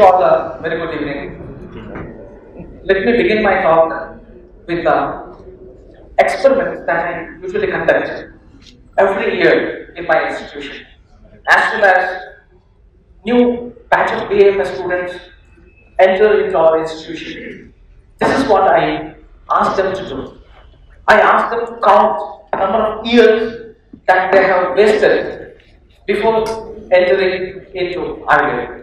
you all a very good evening. Let me begin my talk with the experiment that I usually conduct every year in my institution. As soon as new batch of BAMS students enter into our institution, this is what I ask them to do. I ask them to count the number of years that they have wasted before entering into IVF.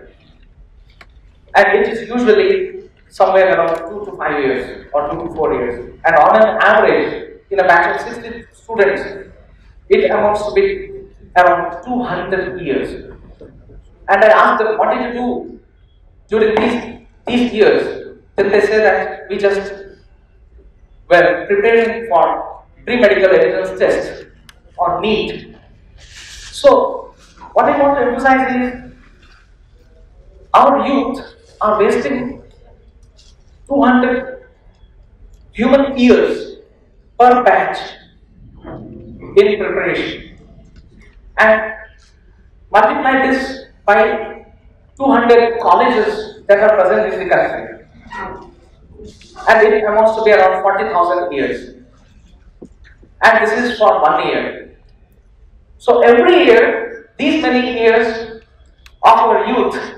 And it is usually somewhere around 2 to 5 years or 2 to 4 years. And on an average, in a batch of 60 students, it amounts to be around 200 years. And I asked them, what did you do during these, these years? Then they say that we just were preparing for pre-medical entrance test or NEET. So, what I want to emphasize is our youth are wasting 200 human years per batch in preparation. And multiply this by 200 colleges that are present in the country. And it amounts to be around 40,000 years. And this is for one year. So every year, these many years of our youth,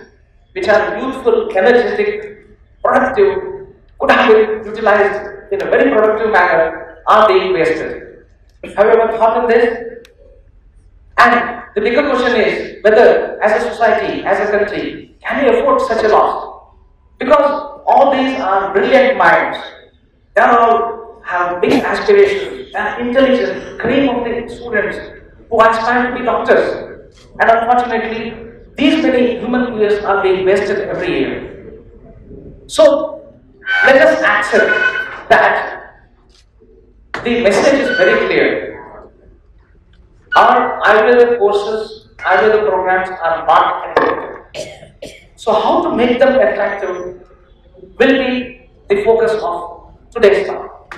which are youthful, energetic, productive, could have been utilized in a very productive manner, are being wasted. Have you ever thought of this? And the bigger question is whether, as a society, as a country, can we afford such a loss? Because all these are brilliant minds. They all have big aspirations, and intelligent, cream of the students who aspire to be doctors. And unfortunately, these many human years are being wasted every year. So, let us accept that the message is very clear. Our Ayurveda courses, Ayurveda programs are not attractive. So, how to make them attractive will be the focus of today's talk.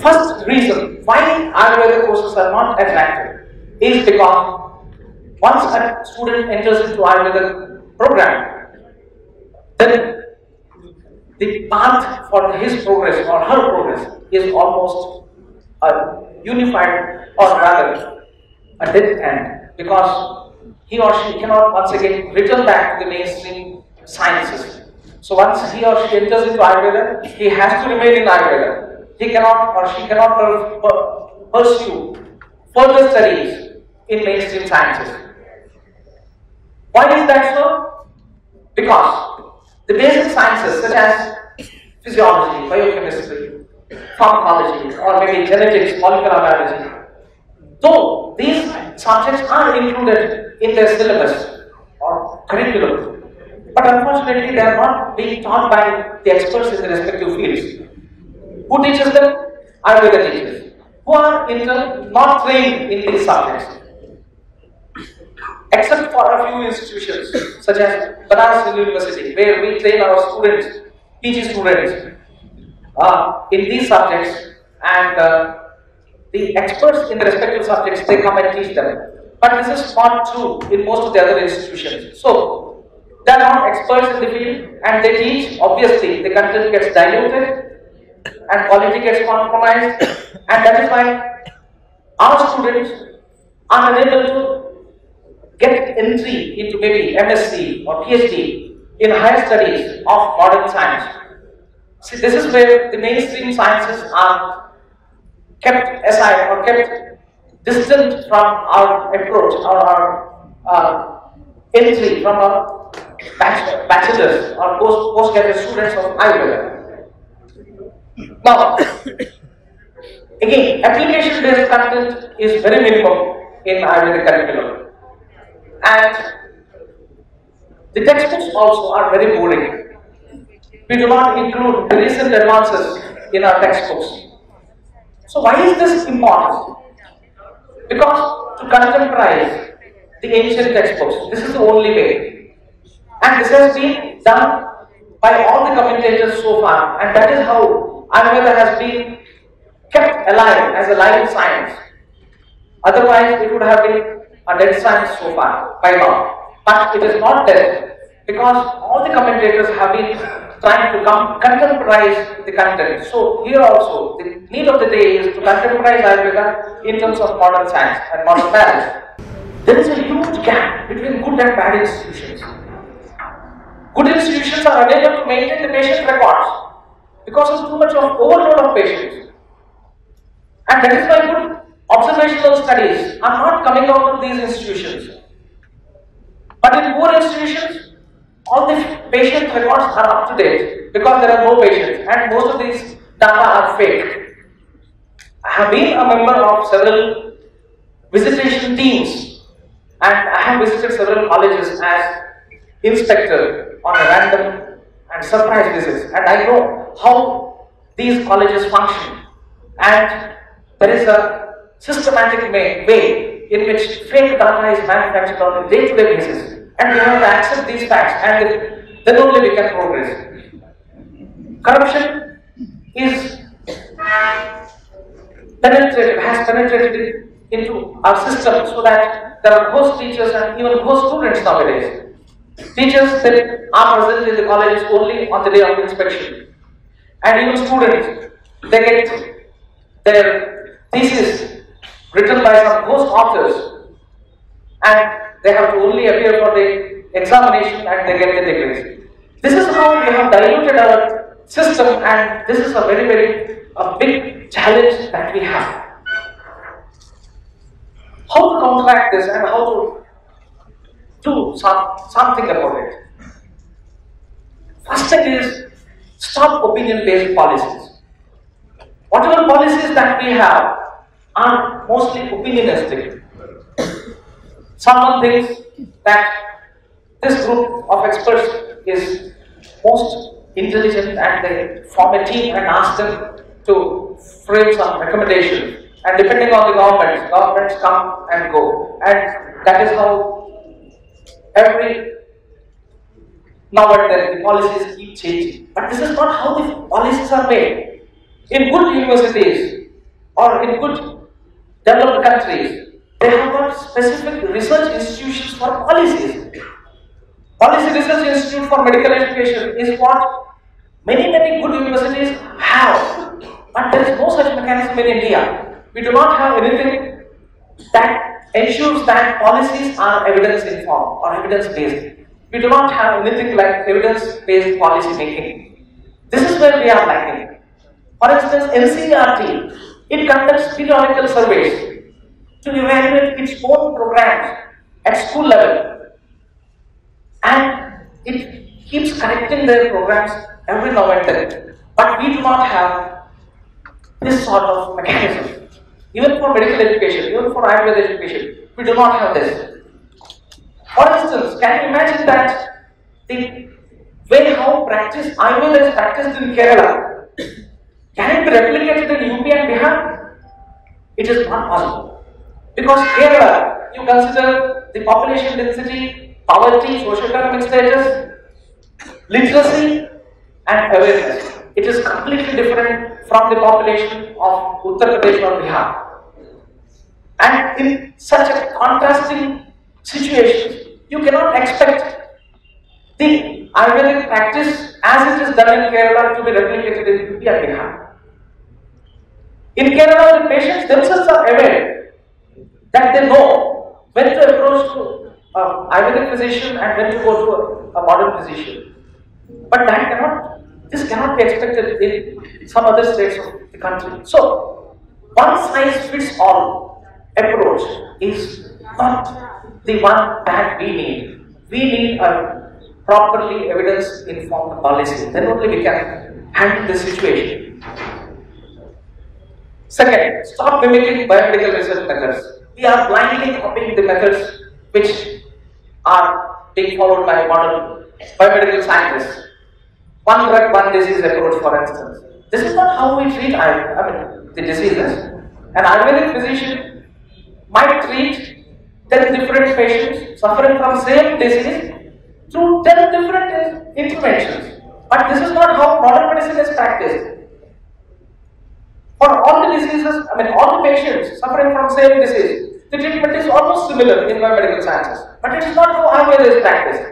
First reason why Ayurveda courses are not attractive is because once a student enters into Ayurveda program, then the path for his progress or her progress is almost a unified or rather a dead end because he or she cannot once again return back to the mainstream sciences. So once he or she enters into Ayurveda, he has to remain in Ayurveda he cannot or she cannot pursue further studies in mainstream sciences. Why is that so? Because the basic sciences such as physiology, biochemistry, pharmacology, or maybe genetics, molecular biology, though these subjects are included in their syllabus or curriculum, but unfortunately they are not being taught by the experts in the respective fields. Who teaches them? Ayurveda teachers. Who are in turn not trained in these subjects. Except for a few institutions, such as Banaras University, where we train our students, PG students, uh, in these subjects, and uh, the experts in the respective subjects, they come and teach them. But this is not true in most of the other institutions. So, they are not experts in the field and they teach, obviously, the content gets diluted and quality gets compromised and that is why our students are unable to get entry into maybe MSc or PhD in higher studies of modern science. See, this is where the mainstream sciences are kept aside or kept distant from our approach or our uh, entry from our bachelors or post postgraduate students of Ayurveda. Now, again, application-based content is very minimum in Ayurvedic curriculum. And the textbooks also are very boring. We do not include the recent advances in our textbooks. So why is this important? Because to contemporize the ancient textbooks, this is the only way. And this has been done by all the commentators so far, and that is how Ayurveda has been kept alive as a live science. Otherwise, it would have been a dead science so far by now. But it is not dead. because all the commentators have been trying to come contemporize the content. So here also, the need of the day is to contemporize Ayurveda in terms of modern science and modern medicine. There is a huge gap between good and bad institutions. Good institutions are unable to maintain the patient records because of too much of overload of patients. And that is why good observational studies are not coming out of these institutions. But in poor institutions, all the patient records are up to date because there are no patients and most of these data are fake. I have been a member of several visitation teams and I have visited several colleges as inspector on a random and surprise visits and I know how these colleges function and there is a systematic way, way in which fake data is manufactured on a day-to-day -day basis and we have to accept these facts and then only we can progress. Corruption is penetrated, has penetrated into our system so that there are ghost teachers and even ghost students nowadays. Teachers that are present in the colleges only on the day of inspection. And even students, they get their thesis written by some ghost authors and they have to only appear for the examination and they get the degrees. This is how we have diluted our system and this is a very, very a big challenge that we have. How to counteract this and how to do some, something about it. First thing is stop opinion-based policies. Whatever policies that we have are mostly opinionistic. Someone thinks that this group of experts is most intelligent and they form a team and ask them to frame some recommendation. And depending on the government, governments come and go. And that is how every now and then the policies keep changing. But this is not how the policies are made. In good universities or in good developed countries, they have got specific research institutions for policies. Policy Research Institute for Medical Education is what many, many good universities have. But there is no such mechanism in India. We do not have anything that ensures that policies are evidence informed or evidence based. We do not have anything like evidence based policy making. This is where we are lacking. For instance, NCERT, it conducts periodical surveys to evaluate its own programs at school level and it keeps correcting their programs every now and then. But we do not have this sort of mechanism. Even for medical education, even for Ayurveda education, we do not have this. For instance, can you imagine that the way how practice Ayurveda is practiced in Kerala, can it be replicated in UP and Bihar? It is not possible. Because Kerala, you consider the population density, poverty, socio-economic status, literacy and awareness. It is completely different from the population of Uttar Pradesh or Bihar. And in such a contrasting situation, you cannot expect the Ayurvedic practice as it is done in Kerala to be replicated in UP and Bihar. In Kerala, the patients themselves are aware that they know when to approach to an Ayurvedic physician and when to go to a, a modern physician. But that cannot, this cannot be expected in some other states of the country. So, one size fits all approach is not the one that we need. We need a properly evidence informed policy. Then only we can handle the situation. Second, stop mimicking biomedical research methods. We are blindly copying the methods which are being followed by modern biomedical scientists. One drug, one disease approach, for instance. This is not how we treat I mean, the diseases. An Ayurvedic physician might treat 10 different patients suffering from same disease through 10 different interventions. But this is not how modern medicine is practiced. For all the diseases, I mean all the patients suffering from same disease, the treatment is almost similar in biomedical sciences. But it is not how Ayurveda is practiced.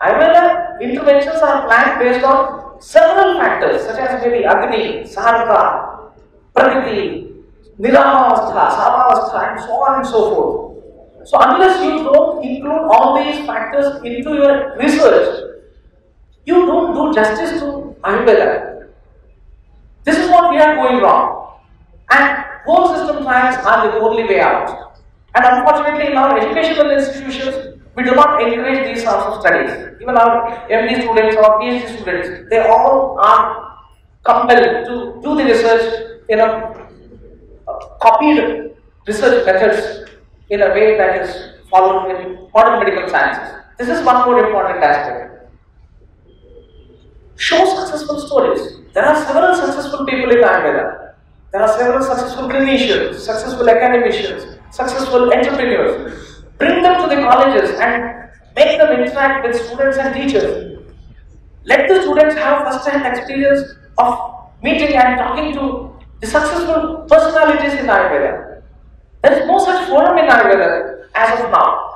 Ayurveda interventions are planned based on several factors such as maybe Agni, Sarga, Prakriti, Niramavastha, Samavastha and so on and so forth. So unless you don't include all these factors into your research, you don't do justice to Ayurveda. This is what we are going wrong. And whole system trials are the only way out. And unfortunately in our educational institutions, we do not encourage these sorts of studies. Even our MD students or PhD students, they all are compelled to do the research in a uh, copied research methods in a way that is followed in modern medical sciences. This is one more important aspect. Show successful stories. There are several successful people in Ayurveda. There are several successful clinicians, successful academicians, successful entrepreneurs. Bring them to the colleges and make them interact with students and teachers. Let the students have first-hand experience of meeting and talking to the successful personalities in Ayurveda. There is no such forum in Ayurveda as of now.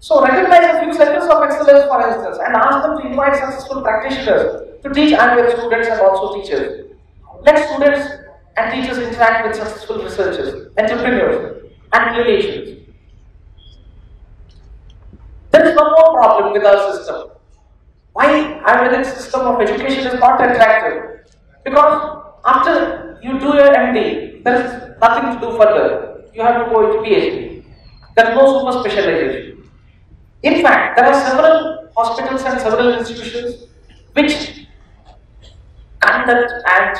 So recognize a few centers of excellence, for instance, and ask them to invite successful practitioners to teach Ayurveda students and also teachers. Let students and teachers interact with successful researchers, entrepreneurs, and clinicians. There is one more problem with our system. Why Ayurvedic system of education is not attractive? Because after you do your MD, there is nothing to do further. You have to go into PhD. There is no super specialization. In fact, there are several hospitals and several institutions which conduct and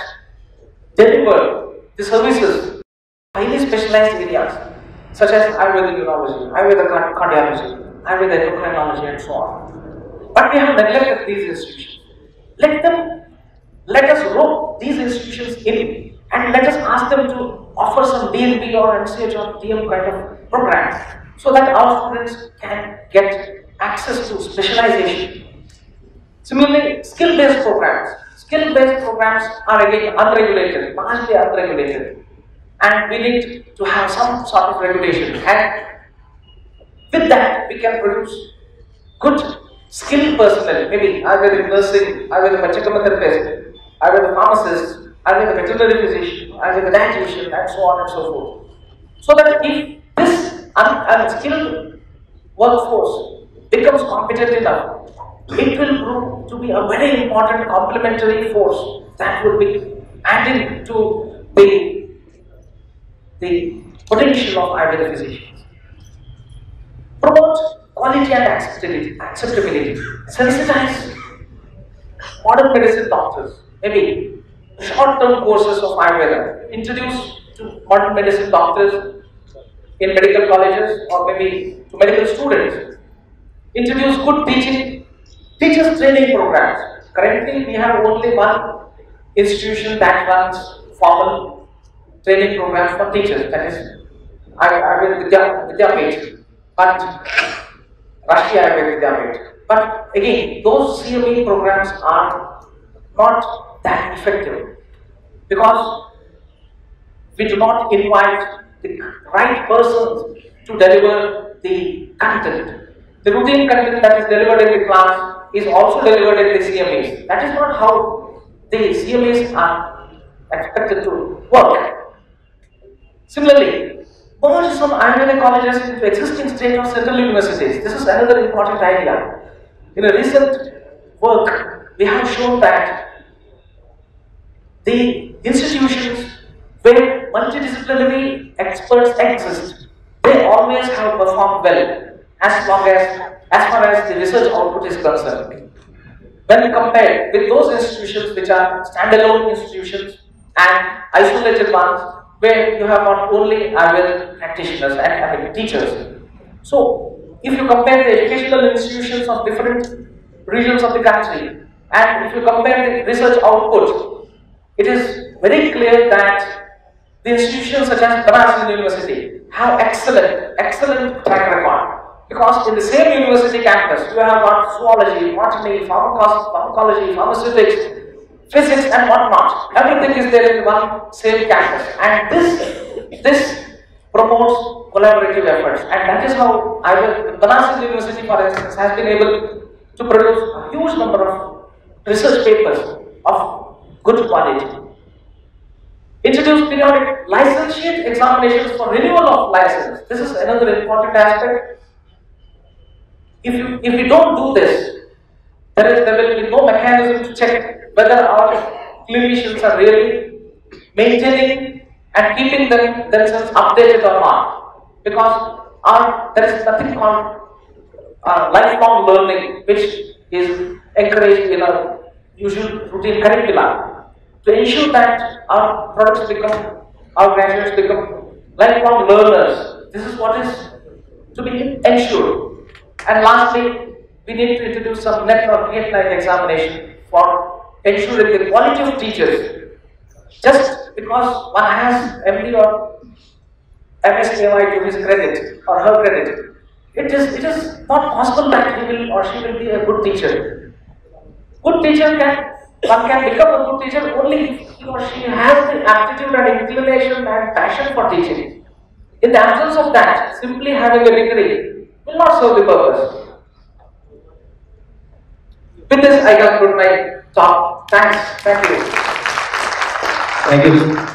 deliver the services highly specialized areas such as Ayurvedic urology, Ayurvedic cardiology, with endocrinology and so on. But we have neglected these institutions. Let them, let us rope these institutions in and let us ask them to offer some DNB or MCH or DM kind of programs so that our students can get access to specialization. Similarly, skill-based programs. Skill-based programs are again unregulated, largely unregulated. And we need to have some sort of regulation. And with that, we can produce good skilled personnel, maybe either the nursing, I either the Panchakarma therapist, either the pharmacist, either a veterinary physician, either the dietitian, and so on and so forth. So that if this unskilled workforce becomes competent enough, it will prove to be a very important complementary force that will be added to the, the potential of Ayurvedic physicians. Promote quality and accessibility, acceptability. Sensitize modern medicine doctors, maybe short-term courses of Ayurveda. Introduce to modern medicine doctors in medical colleges or maybe to medical students. Introduce good teaching, teachers training programs. Currently, we have only one institution that runs formal training programs for teachers, that is Ayurveda Vidya, Vidyapeeth but Russia Rashtriya Ayurveda Vidyapeeth. But again, those CME programs are not that effective because we do not invite the right persons to deliver the content. The routine content that is delivered in the class is also delivered in the CMEs. That is not how the CMEs are expected to work. Similarly, merge some Ayurvedic colleges into existing state or central universities. This is another important idea. In a recent work, we have shown that the institutions where multidisciplinary experts exist, they always have performed well as long as as far as the research output is concerned. When compared with those institutions which are standalone institutions and isolated ones, where you have not only Ayurvedic practitioners and academic teachers. So, if you compare the educational institutions of different regions of the country, and if you compare the research output, it is very clear that the institutions such as Banaras University have excellent, excellent track record. Because in the same university campus, you have got zoology, botany, pharmacology, pharmaceutics, physics and whatnot. Everything is there in one same campus. And this, this promotes collaborative efforts. And that is how I will, Banaras University, for instance, has been able to produce a huge number of research papers of good quality. Introduce periodic license examinations for renewal of license. This is another important aspect. If you if we don't do this, there is there will be no mechanism to check whether our clinicians are really maintaining and keeping them themselves updated or not. Because our, there is nothing called uh, lifelong learning which is encouraged in our usual routine curricula to ensure that our products become, our graduates become lifelong learners. This is what is to be ensured. And lastly, we need to introduce some net or gate-like examination for ensuring the quality of teachers. Just because one has MD or MSKY to his credit or her credit, it is it is not possible that he will or she will be a good teacher. Good teacher can one can become a good teacher only if he or she has the aptitude and inclination and passion for teaching. In the absence of that, simply having a degree will not serve the purpose. With this, I conclude my talk. Thanks. Thank you. Thank you.